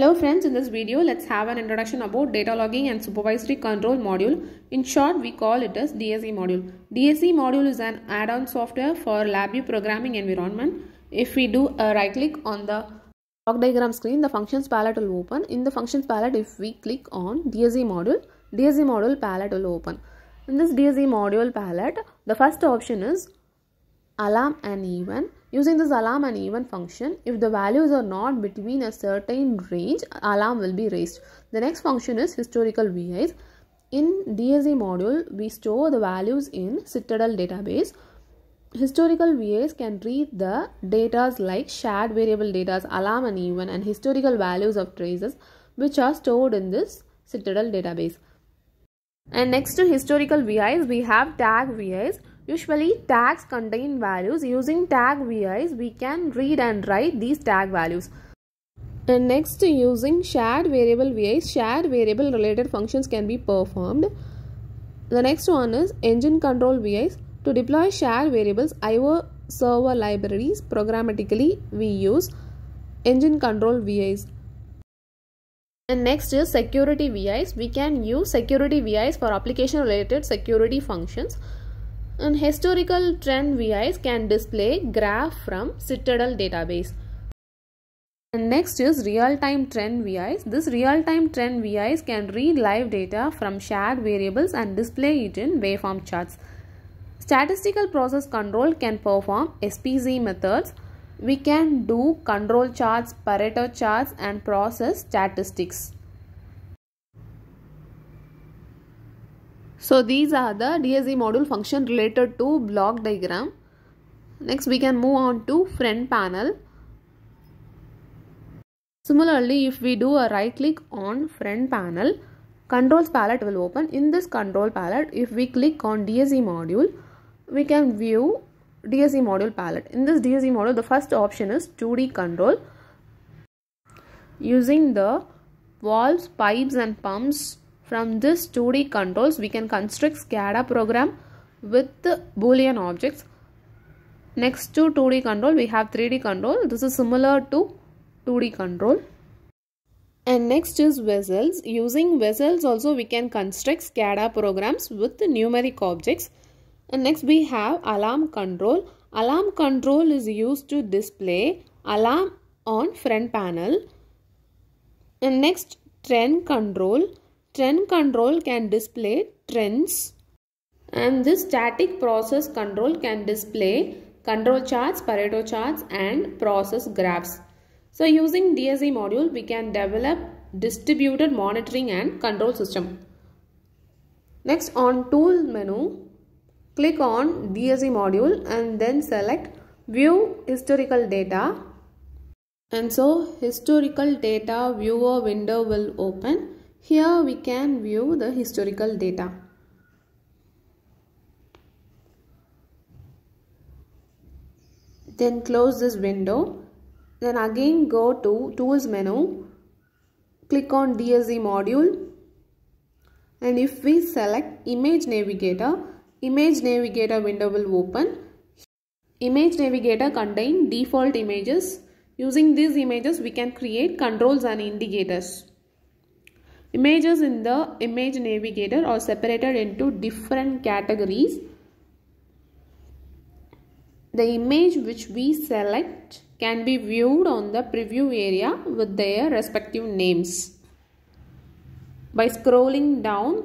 Hello friends, in this video let's have an introduction about data logging and supervisory control module. In short, we call it as DSC module. DSC module is an add-on software for LabVIEW programming environment. If we do a right click on the block diagram screen, the functions palette will open. In the functions palette, if we click on DSC module, DSC module palette will open. In this DSC module palette, the first option is alarm and even Using this alarm and even function, if the values are not between a certain range, alarm will be raised. The next function is historical VIs. In DSC module, we store the values in Citadel database. Historical VIs can read the data like shared variable data, alarm and even and historical values of traces which are stored in this Citadel database. And next to historical VIs, we have tag VIs. Usually tags contain values. Using tag VIs, we can read and write these tag values. And next using shared variable VIs, shared variable related functions can be performed. The next one is engine control VIs. To deploy shared variables, IO server libraries programmatically we use engine control VIs. And next is security VIs. We can use security VIs for application related security functions. And historical trend VIs can display graph from Citadel database. And next is real-time trend VIs. This real-time trend VIs can read live data from shared variables and display it in waveform charts. Statistical process control can perform SPC methods. We can do control charts, Pareto charts and process statistics. So these are the DSC module function related to block diagram. Next we can move on to front panel. Similarly, if we do a right click on front panel, controls palette will open. In this control palette, if we click on DSC module, we can view DSC module palette. In this DSC module, the first option is 2D control. Using the valves, pipes and pumps from this 2D controls, we can construct SCADA program with the boolean objects. Next to 2D control, we have 3D control. This is similar to 2D control. And next is vessels. Using vessels also we can construct SCADA programs with numeric objects. And next we have alarm control. Alarm control is used to display alarm on front panel. And next trend control. Trend control can display trends. And this static process control can display control charts, Pareto charts and process graphs. So using DSC module, we can develop distributed monitoring and control system. Next on tool menu, click on DSC module and then select view historical data. And so historical data viewer window will open. Here we can view the historical data. Then close this window then again go to tools menu, click on DSE module and if we select image navigator, image navigator window will open. Image navigator contain default images. Using these images we can create controls and indicators. Images in the image navigator are separated into different categories. The image which we select can be viewed on the preview area with their respective names. By scrolling down,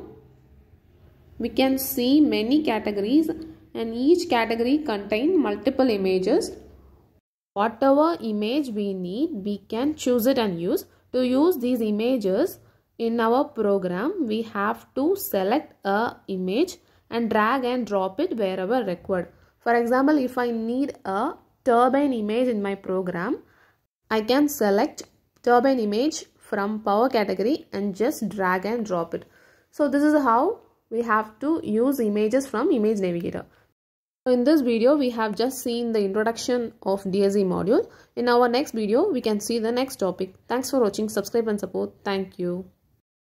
we can see many categories and each category contain multiple images. Whatever image we need, we can choose it and use. To use these images in our program, we have to select a image and drag and drop it wherever required. For example, if I need a turbine image in my program, I can select turbine image from power category and just drag and drop it. So this is how we have to use images from image navigator. So in this video, we have just seen the introduction of DSC module. In our next video, we can see the next topic. Thanks for watching. Subscribe and support. Thank you.